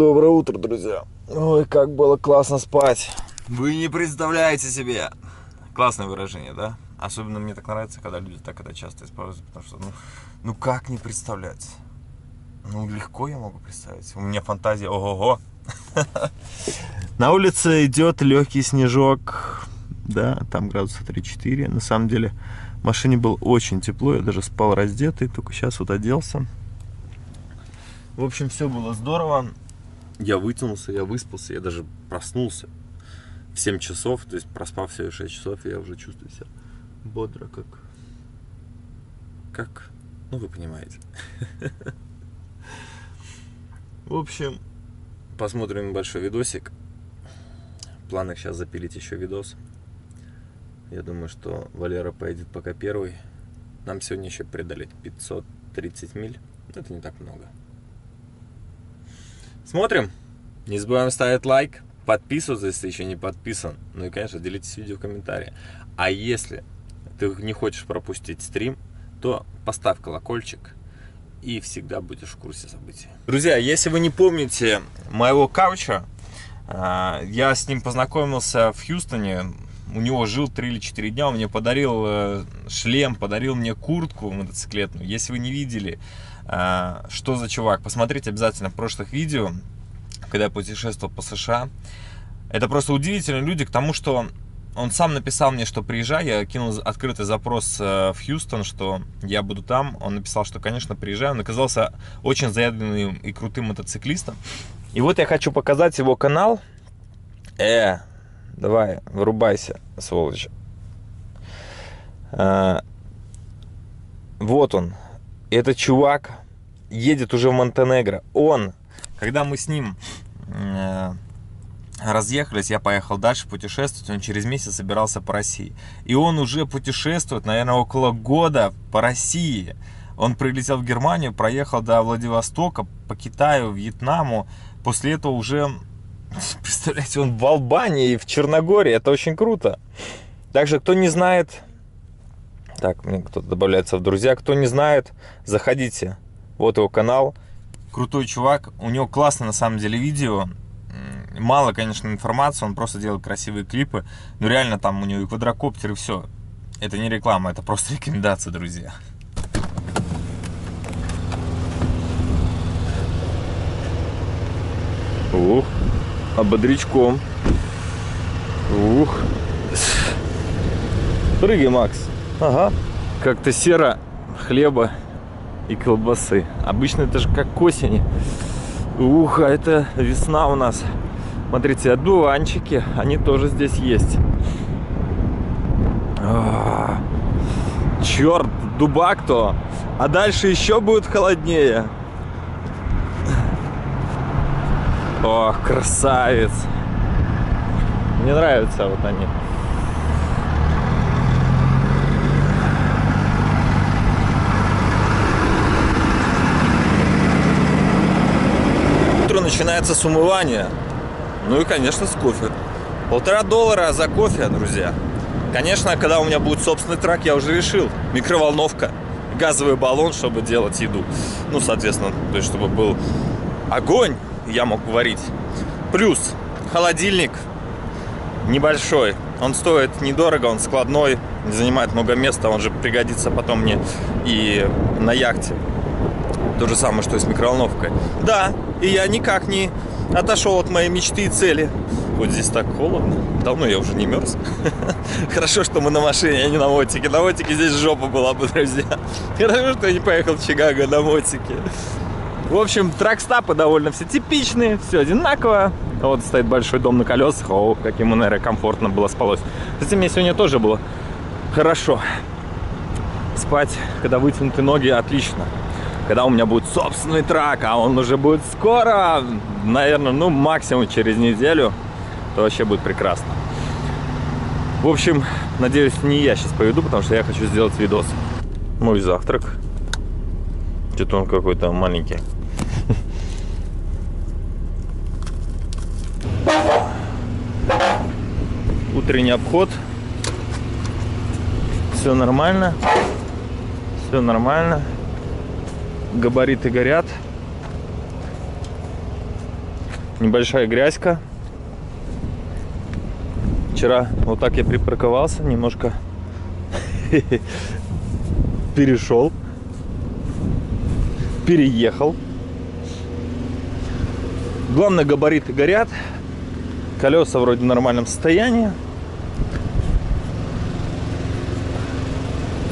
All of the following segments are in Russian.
Доброе утро, друзья. Ой, как было классно спать. Вы не представляете себе. Классное выражение, да? Особенно мне так нравится, когда люди так это часто используют, потому что, ну, ну как не представлять? Ну, легко я могу представить. У меня фантазия ого-го. На улице идет легкий снежок. Да, там градуса 3-4. На самом деле, в машине было очень тепло. Я даже спал раздетый, только сейчас вот оделся. В общем, все было здорово. Я вытянулся, я выспался, я даже проснулся в 7 часов, то есть проспав всего 6 часов, я уже чувствую себя бодро, как... Как... Ну, вы понимаете. В общем, посмотрим небольшой видосик. В планах сейчас запилить еще видос. Я думаю, что Валера поедет пока первый. Нам сегодня еще преодолеть 530 миль. Это не так много. Смотрим. Не забываем ставить лайк, подписываться, если еще не подписан. Ну и, конечно, делитесь видео в комментариях. А если ты не хочешь пропустить стрим, то поставь колокольчик и всегда будешь в курсе событий. Друзья, если вы не помните моего кауча, а, я с ним познакомился в Хьюстоне. У него жил 3 или 4 дня, он мне подарил э, шлем, подарил мне куртку мотоциклетную. Если вы не видели, а, что за чувак, посмотрите обязательно в прошлых видео, когда я путешествовал по США. Это просто удивительные люди к тому, что он сам написал мне, что приезжай, я кинул открытый запрос э, в Хьюстон, что я буду там. Он написал, что, конечно, приезжаю. Он оказался очень заядлым и крутым мотоциклистом. И вот я хочу показать его канал. Э, давай, вырубайся, сволочь. Э, вот он. Этот чувак едет уже в Монтенегро. Он, когда мы с ним э, разъехались, я поехал дальше путешествовать, он через месяц собирался по России. И он уже путешествует, наверное, около года по России. Он прилетел в Германию, проехал до Владивостока, по Китаю, Вьетнаму. После этого уже, представляете, он в Албании и в Черногории. Это очень круто. Также, кто не знает, так, мне кто-то добавляется в друзья, кто не знает, заходите. Вот его канал. Крутой чувак, у него классно на самом деле видео Мало, конечно, информации, он просто делает красивые клипы. Но реально там у него и квадрокоптер, и все. Это не реклама, это просто рекомендация, друзья. Ух, а бодрячком. Ух. Прыгай, Макс. Ага. Как-то серо хлеба и колбасы. Обычно это же как к осени. Ух, а это весна у нас. Смотрите, одуванчики, они тоже здесь есть. А, черт, дубак-то. А дальше еще будет холоднее. Ох, красавец. Мне нравятся вот они. Утро начинается с умывания. Ну и, конечно, с кофе. Полтора доллара за кофе, друзья. Конечно, когда у меня будет собственный трак, я уже решил. Микроволновка, газовый баллон, чтобы делать еду. Ну, соответственно, то есть, чтобы был огонь, я мог варить. Плюс холодильник небольшой. Он стоит недорого, он складной, не занимает много места, он же пригодится потом мне и на яхте. То же самое, что и с микроволновкой. Да, и я никак не отошел от моей мечты и цели. Вот здесь так холодно. Давно я уже не мерз. Хорошо, что мы на машине, а не на мотике. На мотике здесь жопа была бы, друзья. Хорошо, что я не поехал в Чикаго на мотике. В общем, тракстапы довольно все типичные, все одинаково. Вот стоит большой дом на колесах. О, как ему, наверное, комфортно было спалось. Кстати, мне сегодня тоже было хорошо. Спать, когда вытянуты ноги, отлично когда у меня будет собственный трак, а он уже будет скоро, наверное, ну максимум через неделю, то вообще будет прекрасно. В общем, надеюсь, не я сейчас поведу, потому что я хочу сделать видос. Мой завтрак. Что-то он какой-то маленький. Утренний обход. Все нормально. Все нормально габариты горят. Небольшая грязька. Вчера вот так я припарковался, немножко перешел, переехал. Главное, габариты горят. Колеса вроде в нормальном состоянии.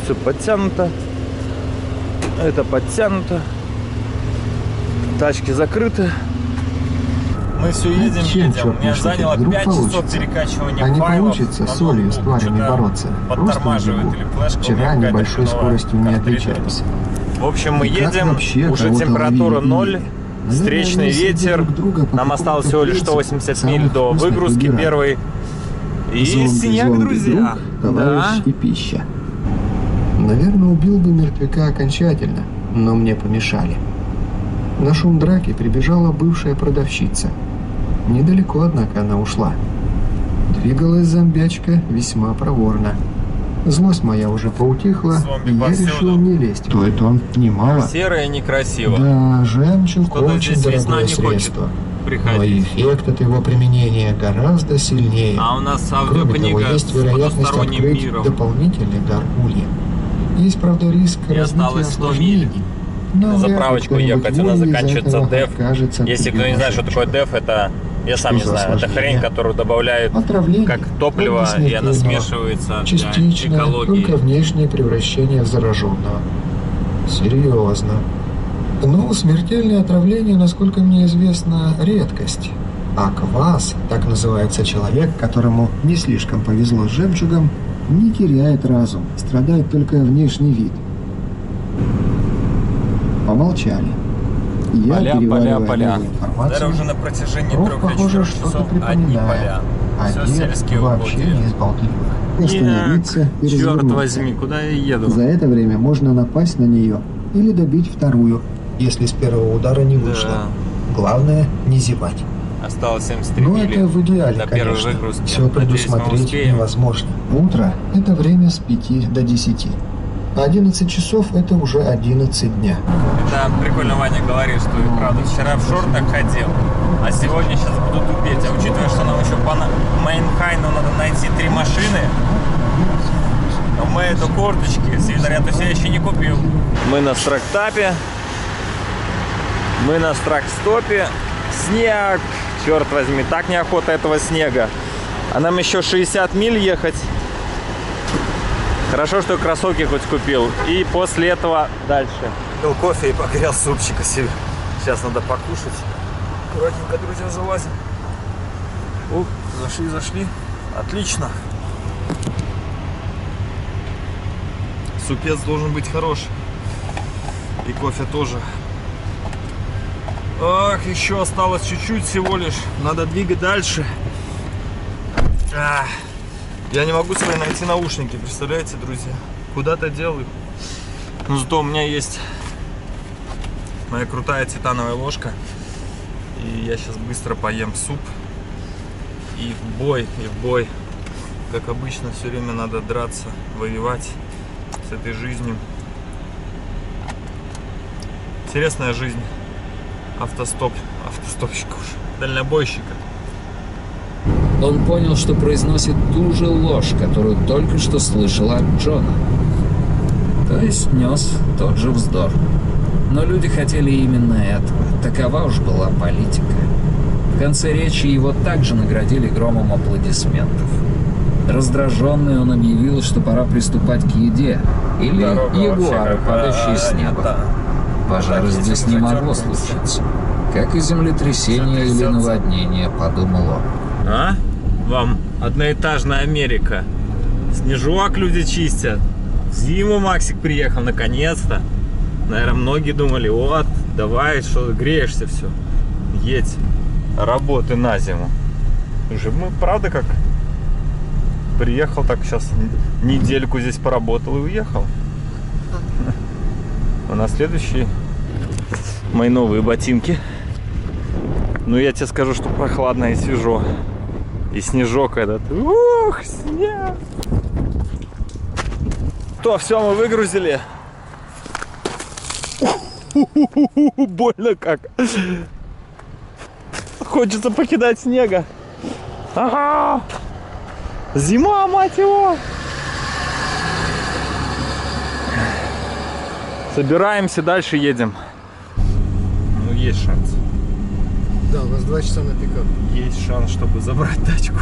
Все подтянуто. Это подтянуто. Тачки закрыты. Мы все едем, Чем, едем. черт У меня не заняло шутит, вдруг 5 часов получится. перекачивания А не файлов. получится с солью, с тварями бороться. Просто Вчера небольшой скоростью не отличались. В общем, мы едем, вообще уже температура ловили? 0, Наверное, встречный ветер. Нам осталось всего лишь какому-то 180 самых миль до выгрузки первой. И зомби, друзья. Да. и пища. Наверное, убил бы мертвяка окончательно, но мне помешали. На шум драки прибежала бывшая продавщица. Недалеко, однако, она ушла. Двигалась зомбячка весьма проворно. Злость моя уже поутихла, Зомби и я решил не лезть. Стоит он немало. Серое некрасиво. Да, жемчуг Что-то очень дорогое не хочет средство. Но эффект от его применения гораздо сильнее. А у нас Кроме того, есть вероятность открыть миром. дополнительный дар улья. Есть, правда, риск И развития осталось 100 осложнений. миль. Но заправочку ехать. Из заканчивается деф. Если кто не знает, что такое деф, это я сам не знаю. Это хрень, которую добавляют как топливо, и она смешивается для Частично, экологии. только внешнее превращение зараженного. Серьезно. Ну, смертельное отравление, насколько мне известно, редкость. А квас, так называется человек, которому не слишком повезло с жемчугом, не теряет разум, страдает только внешний вид. Помолчали. Я, Поля, поля, поля. Даже уже на протяжении трех похоже, часов одни поля. а Все сельские вообще угодья. не из болтливых. Остановиться и черт возьми, куда я еду? За это время можно напасть на нее или добить вторую, если с первого удара не вышло. Да. Главное не зевать. Осталось 73 Но мили. это в идеале, конечно. Все предусмотреть невозможно. Утро – это время с 5 до 10. А 11 часов – это уже 11 дня. Да, прикольно Ваня говорит, что и правда вчера в шортах ходил, а сегодня сейчас буду тупеть. А учитывая, что нам еще по Майнхайну надо найти три машины, то мы эту курточки, свитер я все еще не купил. Мы на страктапе, мы на стракстопе. Снег, черт возьми, так неохота этого снега. А нам еще 60 миль ехать. Хорошо, что кроссовки хоть купил. И после этого дальше. Пил кофе и погрел супчика себе. Сейчас надо покушать. Аккуратненько, друзья, залазим. О, зашли, зашли. Отлично. Супец должен быть хорош. И кофе тоже. Ах, еще осталось чуть-чуть всего лишь. Надо двигать дальше. Ах. Я не могу себе найти наушники, представляете, друзья? Куда-то делаю. Но зато у меня есть моя крутая титановая ложка. И я сейчас быстро поем суп. И в бой, и в бой. Как обычно, все время надо драться, воевать с этой жизнью. Интересная жизнь автостоп, автостопщиков, дальнобойщика. Он понял, что произносит ту же ложь, которую только что слышал от Джона. То есть нес тот же вздор. Но люди хотели именно этого. Такова уж была политика. В конце речи его также наградили громом аплодисментов. Раздраженный он объявил, что пора приступать к еде. Или Дорога ягуары, падающие с неба. это, Пожара здесь не могло случиться. Как и землетрясение или наводнение, подумал он. А? Вам одноэтажная Америка. Снежок люди чистят. В Зиму Максик приехал, наконец-то. Наверное, многие думали, вот, давай, что греешься все. Едь. Работы на зиму. Уже мы, правда, как приехал, так сейчас недельку здесь поработал и уехал. А на следующий мои новые ботинки. Ну, я тебе скажу, что прохладно и свежо. И снежок этот. Ух, снег! То, все, мы выгрузили. Больно как. хочется покидать снега. Ага. Зима, мать его. Собираемся, дальше едем. Ну, есть шанс. Да, у нас два часа на пикап. Есть шанс, чтобы забрать тачку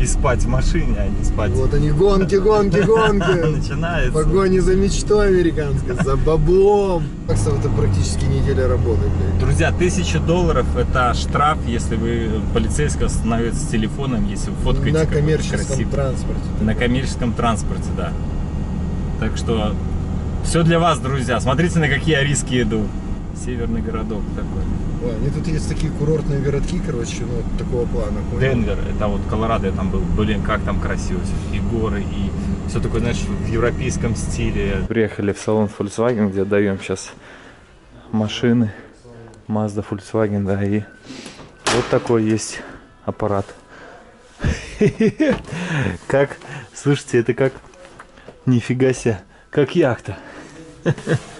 и спать в машине, а не спать. Вот они, гонки, гонки, гонки. Начинается. Погони за мечтой американской, за баблом. Баксов это практически неделя работы, блядь. Друзья, тысяча долларов это штраф, если вы полицейский остановится с телефоном, если вы фоткаете На коммерческом красивый- транспорте. На коммерческом транспорте, да. Так что все для вас, друзья. Смотрите, на какие риски иду. Северный городок такой. Ой, они тут есть такие курортные городки, короче, ну, вот такого плана. понял? Денвер, это вот Колорадо я там был. Блин, как там красиво. И горы, и все такое, знаешь, в европейском стиле. Приехали в салон Volkswagen, где даем сейчас машины. Mazda, Volkswagen, да, и вот такой есть аппарат. Как, слушайте, это как, нифига себе, как яхта.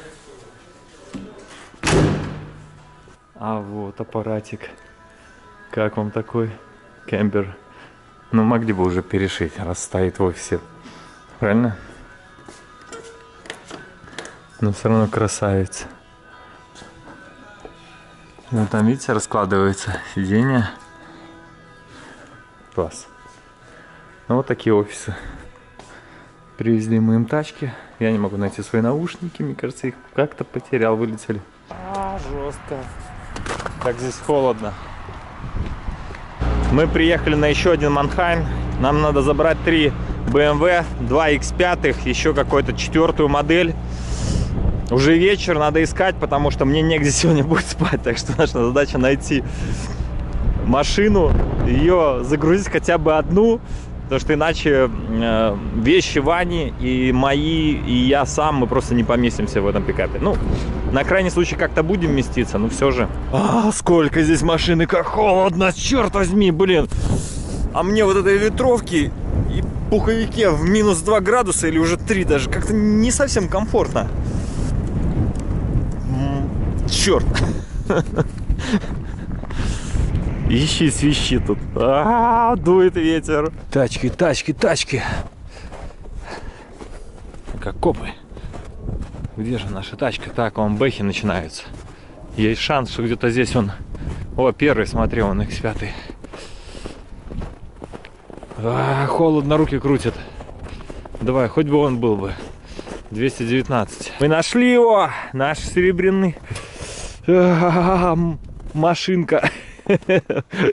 А вот аппаратик. Как вам такой кемпер? Ну, могли бы уже перешить, раз стоит в офисе. Правильно? Но все равно красавец. Ну, там, видите, раскладывается сиденье. Класс. Ну, вот такие офисы. Привезли мы им тачки. Я не могу найти свои наушники. Мне кажется, их как-то потерял, вылетели. А, жестко. Как здесь холодно. Мы приехали на еще один Манхайм. Нам надо забрать три BMW, 2 X5, еще какую-то четвертую модель. Уже вечер, надо искать, потому что мне негде сегодня будет спать. Так что наша задача найти машину, ее загрузить хотя бы одну, потому что иначе э, вещи Вани и мои, и я сам, мы просто не поместимся в этом пикапе. Ну, на крайний случай как-то будем вместиться, но все же. А, сколько здесь машин и как холодно, черт возьми, блин. А мне вот этой ветровки и пуховике в минус 2 градуса или уже 3 даже как-то не совсем комфортно. Черт. Ищи, свищи тут. А, дует ветер. Тачки, тачки, тачки. Как копы. Где же наша тачка? Так, вон бэхи начинаются. Есть шанс, что где-то здесь он... О, первый, смотри, он X5. А, холодно, руки крутят. Давай, хоть бы он был бы. 219. Мы нашли его! Наш серебряный а, машинка.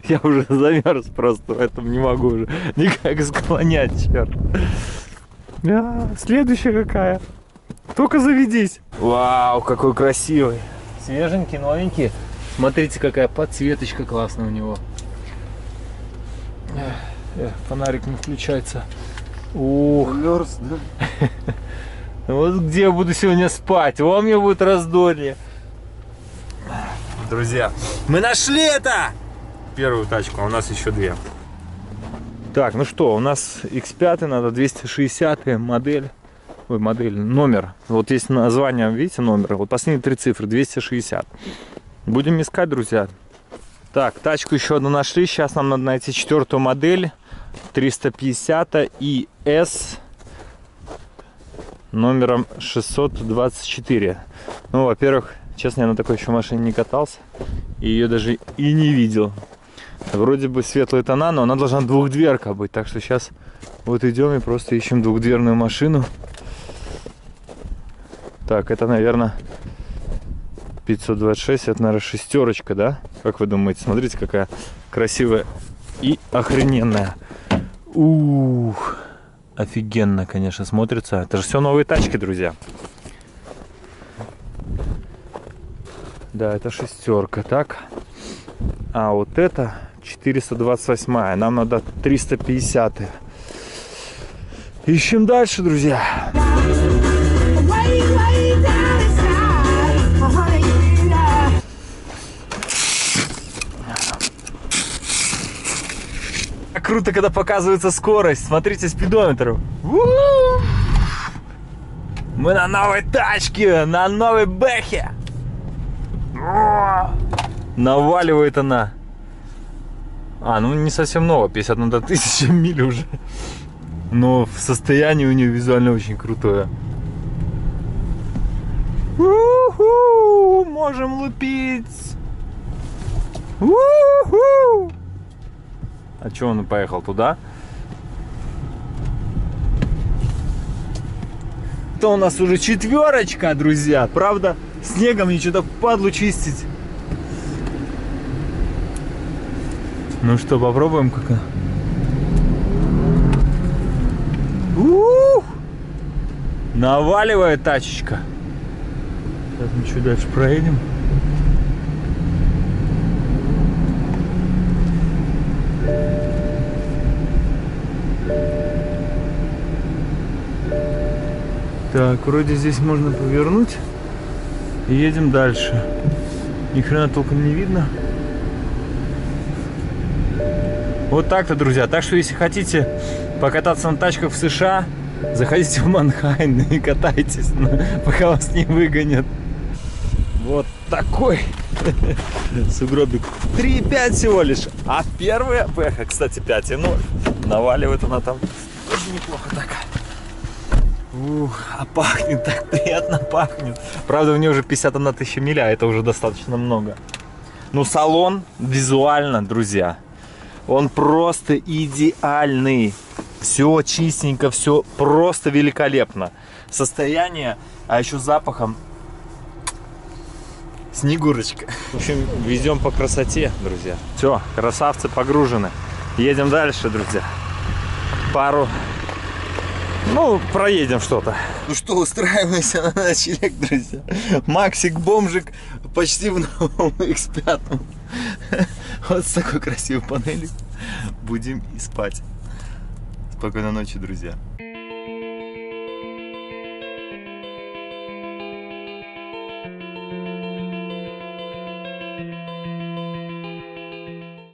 Я уже замерз просто, поэтому не могу уже никак склонять, черт. А, следующая какая? Только заведись. Вау, какой красивый. Свеженький, новенький. Смотрите, какая подсветочка классная у него. Эх, эх, фонарик не включается. Ух. Мерз, да? Вот где я буду сегодня спать? Вам мне будет раздолье. Друзья, мы нашли это! Первую тачку, а у нас еще две. Так, ну что, у нас X5 надо 260 модель. Ой, модель, номер. Вот есть название, видите, номер. Вот последние три цифры, 260. Будем искать, друзья. Так, тачку еще одну нашли. Сейчас нам надо найти четвертую модель. 350 и S номером 624. Ну, во-первых, честно, я на такой еще машине не катался. И ее даже и не видел. Вроде бы светлые тона, но она должна двухдверка быть. Так что сейчас вот идем и просто ищем двухдверную машину. Так, это, наверное, 526. Это, наверное, шестерочка, да? Как вы думаете? Смотрите, какая красивая и охрененная. Ух. Офигенно, конечно, смотрится. Это же все новые тачки, друзья. Да, это шестерка, так. А вот это 428. Нам надо 350. Ищем дальше, друзья. Круто, когда показывается скорость. Смотрите спидометр. Мы на новой тачке, на новой бэхе. Наваливает она. А, ну не совсем новая, 51 тысяча миль уже. Но в состоянии у нее визуально очень крутое. У-ху, можем лупить. У-ху. А че он поехал туда? Это у нас уже четверочка, друзья. Правда, снегом что-то падлу чистить. Ну что, попробуем как Ух! Наваливает тачечка. Сейчас мы чуть дальше проедем. Так, вроде здесь можно повернуть. Едем дальше. Ни хрена толком не видно. Вот так-то, друзья. Так что, если хотите покататься на тачках в США, заходите в Манхайн и катайтесь, пока вас не выгонят. Вот такой сугробик. 3,5 всего лишь. А первая ПХ, кстати, 5,0. Наваливает она там тоже неплохо так. Ух, а пахнет так приятно пахнет. Правда, у нее уже 51 тысяча миля, а это уже достаточно много. Ну, салон визуально, друзья, он просто идеальный. Все чистенько, все просто великолепно. Состояние, а еще запахом Снегурочка. В общем, везем по красоте, друзья. Все, красавцы погружены. Едем дальше, друзья. Пару ну, проедем что-то. Ну что, устраиваемся на ночлег, друзья. Максик бомжик почти в новом X5. Вот с такой красивой панелью будем и спать. Спокойной ночи, друзья.